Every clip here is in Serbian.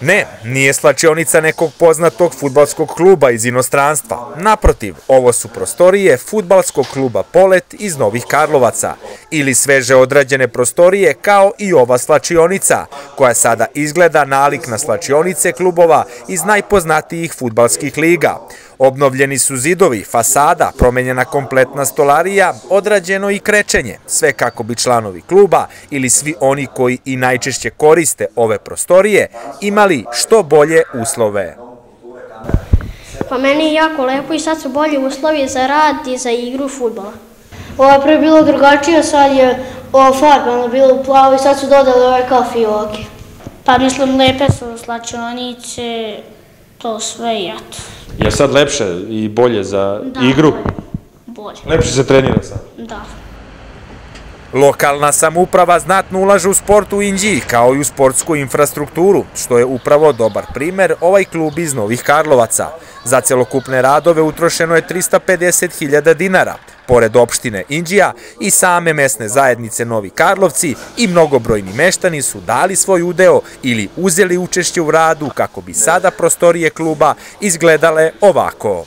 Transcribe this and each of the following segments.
Ne, nije slačionica nekog poznatog futbalskog kluba iz inostranstva. Naprotiv, ovo su prostorije futbalskog kluba Polet iz Novih Karlovaca ili sveže odrađene prostorije kao i ova slačionica, koja sada izgleda nalik na slačionice klubova iz najpoznatijih futbalskih liga. Obnovljeni su zidovi, fasada, promenjena kompletna stolarija, odrađeno i krečenje, sve kako bi članovi kluba ili svi oni koji i najčešće koriste ove prostorije imali što bolje uslove. Pa meni je jako lepo i sad su bolji uslovi za rad i za igru futbola. Ovo je pre bilo drugačije, sad je ovo farbano bilo plavo i sad su dodali ove kao fioke. Pa mislim lepe su slačionice, to sve i eto. Je sad lepše i bolje za Da, igru? bolje. Bolje, Lepše se trenira sad. da. Lokalna samuprava znatno ulaže u sport u Inđiji, kao i u sportsku infrastrukturu, što je upravo dobar primer ovaj klub iz Novih Karlovaca. Za celokupne radove utrošeno je 350.000 dinara, pored opštine Inđija i same mesne zajednice Novi Karlovci i mnogobrojni meštani su dali svoj udeo ili uzeli učešće u radu kako bi sada prostorije kluba izgledale ovako.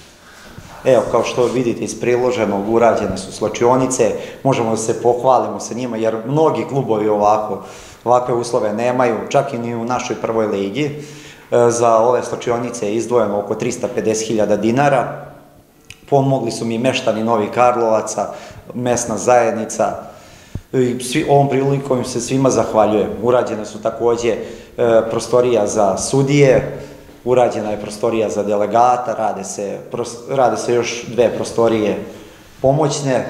Evo, kao što vidite iz priloženog, urađene su slačionice, možemo da se pohvalimo sa njima, jer mnogi klubovi ovako, ovakve uslove nemaju, čak i ni u našoj prvoj ligi. E, Za ove slačionice je izdvojeno oko 350.000 dinara. Pomogli su mi meštani Novi Karlovaca, mesna zajednica, svi, ovom prilikom se svima zahvaljujem. Urađene su takođe e, prostorija za sudije, urađena je prostorija za delegata, rade se, pros, rade se još dve prostorije pomoćne,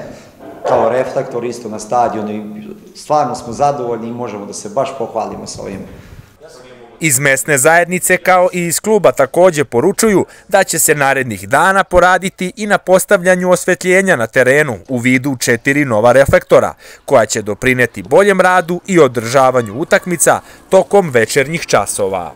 kao reflektor isto na stadionu i stvarno smo zadovoljni i možemo da se baš pohvalimo sa ovim. Iz mesne zajednice kao i iz kluba takođe poručuju da će se narednih dana poraditi i na postavljanju osvetljenja na terenu u vidu četiri nova reflektora, koja će doprineti boljem radu i održavanju utakmica tokom večernjih časova.